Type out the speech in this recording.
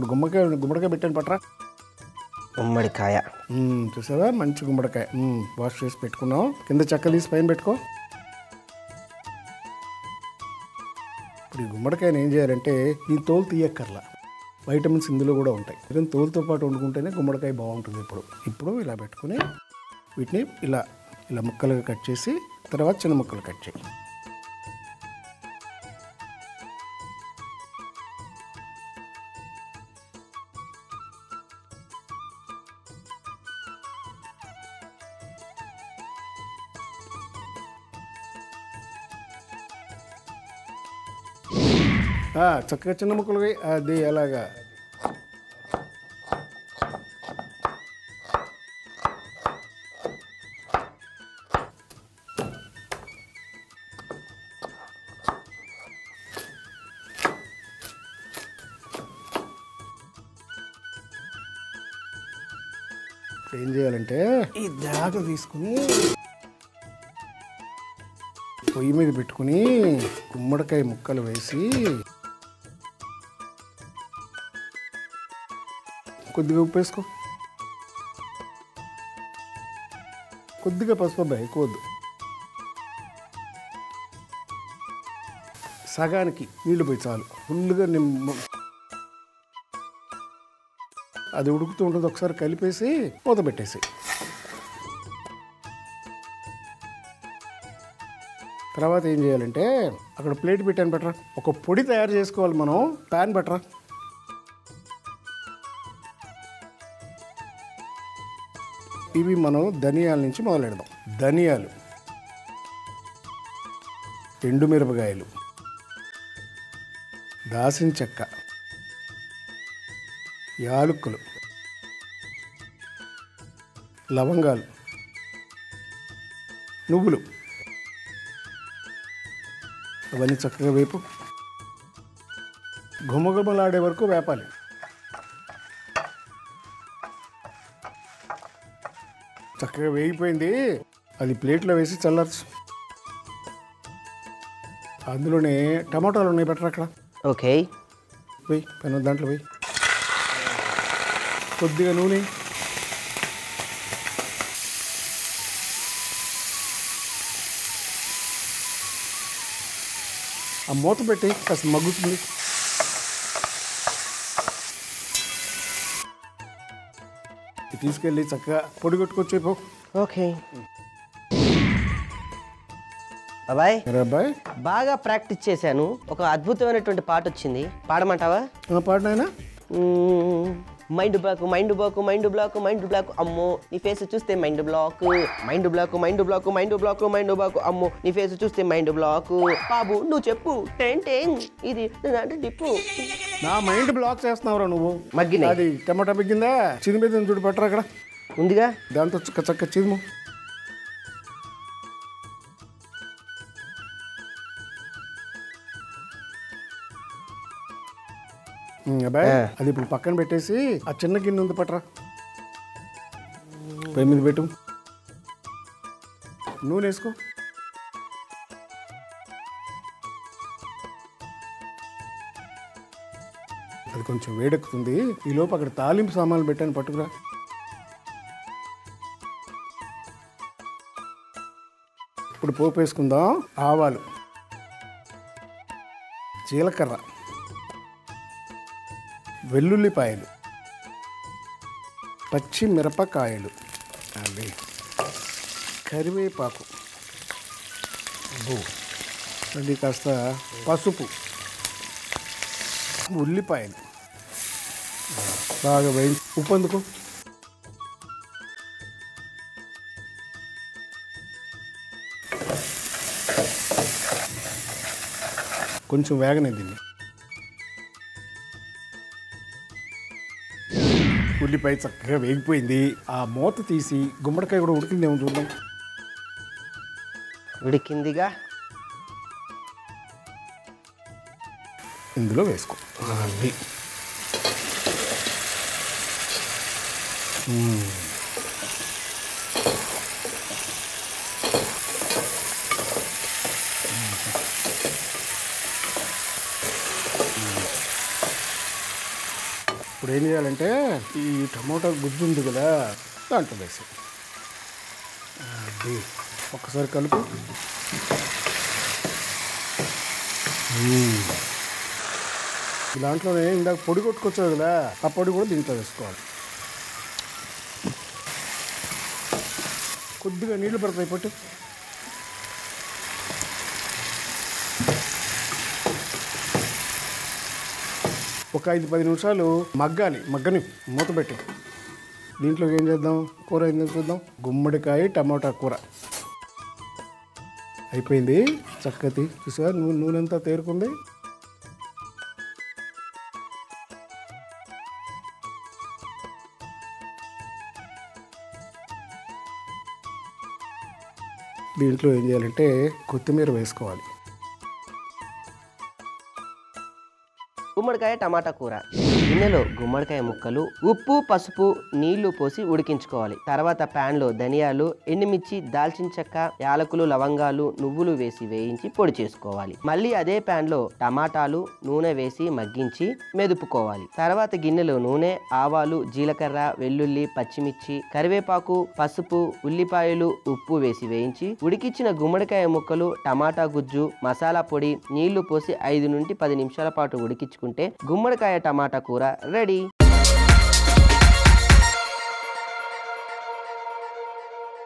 ఇప్పుడు గుమ్మడికాయ గుమ్మడికాయ పెట్టాను పట్రా. గుమ్మడికాయ. మ్మ్, చూసావా? మంచి గుమ్మడికాయ. మ్మ్, వాష్ చేసి పెట్టుకున్నాం కింద చెక్క తీసి పైన పెట్టుకో. ఇప్పుడు ఈ గుమ్మడికాయని ఏం చేయాలంటే ఈ తోలు తీయక్కర్లా. వైటమిన్స్ ఇందులో కూడా ఉంటాయి. ఈవెన్ తోలుతో పాటు వండుకుంటేనే గుమ్మడికాయ బాగుంటుంది ఇప్పుడు. ఇప్పుడు ఇలా పెట్టుకుని వీటిని ఇలా ఇలా ముక్కలుగా కట్ చేసి తర్వాత చిన్న ముక్కలు కట్ చేయి. చక్కగా చిన్న ముక్కలు. అది ఇప్పుడు ఏం చేయాలంటే ఈ దాగ తీసుకుని పొయ్యి మీద పెట్టుకుని గుమ్మడికాయ ముక్కలు వేసి కొద్దిగా ఉప్పు వేసుకో. కొద్దిగా పసుపు అబ్బాయి ఎక్కువ వద్దు. సగానికి నీళ్ళు పోయి చాలు. ఫుల్గా నిమ్మ అది ఉడుకుతూ ఉంటుంది ఒకసారి కలిపేసి మూత పెట్టేసి. తర్వాత ఏం చేయాలంటే అక్కడ ప్లేట్ పెట్టాను బెటర్. ఒక పొడి తయారు చేసుకోవాలి మనం ప్యాన్ బెటరా. ఇవి మనం ధనియాల నుంచి మొదలెడదాం. ధనియాలు. ఎండుమిరపకాయలు దాసిన చెక్క. యాలుక్కలు లవంగాలు. నువ్వులు. అవన్నీ చక్కగా వేపు. ఘుమఘుమలాడే వరకు వేపాలి. చక్కగా వేగిపోయింది. అది ప్లేట్లో వేసి చల్లార్చు అందులోనే టమాటాలు ఉన్నాయి బెటర్ అక్కడ? ఓకే. వెయ్యి పెన దాంట్లో వెయ్యి కొద్దిగా నూనె. ఆ మూత పెట్టి కాస్త మగ్గుతుంది. తీసుకెళ్ళి చక్కగా పొడి కొట్టుకొచ్చేపో ఓకే. బాబాయ్. అబ్బాయి బాగా ప్రాక్టీస్ చేశాను. ఒక అద్భుతమైనటువంటి పాట వచ్చింది. పాడమంటావా? మ్మ్. Mind block mind block mind block mind block అమ్మో నీ ఫేస్ చూస్తే mind block. Mind block mind block mind block mind block అమ్మో నీ ఫేస్ చూస్తే మైండ్ బ్లాక్. బాబు నువ్వు చెప్పు. Ten ten. ఇది అంటే డిప్పు. నా మైండ్ బ్లాక్ చేస్తున్నావురా నువ్వు. మగ్గినాయి. అది టమాటా బిగ్గిందా చిది మీద చూడు పట్టరా అక్కడ. ఉందిగా? దాంతో చక్క చక్క చిదుము అబ్బాయి. అది ఇప్పుడు పక్కన పెట్టేసి ఆ చిన్న గిన్నె ఉంది పట్టరా పొయ్యి మీద పెట్టు. నూనె వేసుకో. అది కొంచెం వేడెక్కుతుంది. ఈ లోపు అక్కడ తాలింపు సామాన్లు పెట్టాను పట్టుకురా. ఇప్పుడు పోపు వేసుకుందాం. ఆవాలు. జీలకర్ర. వెల్లుల్లిపాయలు పచ్చి మిరపకాయలు అవి కరివేపాకు అది కాస్త పసుపు ఉల్లిపాయలు. బాగా వేయి ఉప్పు అందుకో కొంచెం వేగనే దీన్ని ఉల్లిపాయ చక్కగా వేగిపోయింది. ఆ మూత తీసి గుమ్మడికాయ కూడా ఉడికిందేమో చూద్దాం. ఉడికిందిగా? ఇందులో వేసుకో. అది. ఇప్పుడు ఏం చేయాలంటే ఈ టమోటా గుజ్జు ఉంది కదా దాంట్లో వేసి ఒక్కసారి కలుపు. దాంట్లోనే ఇందాక పొడి కొట్టుకొచ్చావు కదా ఆ పొడి కూడా దీంట్లో వేసుకోవాలి. కొద్దిగా నీళ్ళు పడతాయి పట్టు. ఒక ఐదు పది నిమిషాలు మగ్గాలి మగ్గని మూత పెట్టి. దీంట్లో ఏం చేద్దాం? కూర ఏం చూద్దాం గుమ్మడికాయ టమాటా కూర. అయిపోయింది. చక్కతి చూసారు నూనె నూనె అంతా తేరుకుంది. దీంట్లో ఏం చేయాలంటే కొత్తిమీర వేసుకోవాలి. గుమ్మడికాయ టమాటా కూర. గిన్నెలో గుమ్మడికాయ ముక్కలు ఉప్పు పసుపు నీళ్ళు పోసి ఉడికించుకోవాలి. తర్వాత ప్యాన్లో లో ధనియాలు ఎండుమిర్చి దాల్చిన చెక్క యాలకులు లవంగాలు నువ్వులు వేసి వేయించి పొడి చేసుకోవాలి. మళ్ళీ అదే ప్యాన్లో లో టమాటాలు నూనె వేసి మగ్గించి మెదుపుకోవాలి. తర్వాత గిన్నెలో నూనె ఆవాలు జీలకర్ర వెల్లుల్లి పచ్చిమిర్చి కరివేపాకు పసుపు ఉల్లిపాయలు ఉప్పు వేసి వేయించి ఉడికించిన గుమ్మడికాయ ముక్కలు టమాటా గుజ్జు మసాలా పొడి నీళ్ళు పోసి ఐదు నుండి పది నిమిషాల పాటు ఉడికించుకుంటే గుమ్మడికాయ టమాటా కూర Ready.